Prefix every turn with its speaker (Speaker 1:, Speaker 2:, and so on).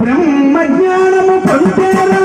Speaker 1: బ్రహ్మ జ్ఞానము పొందేరా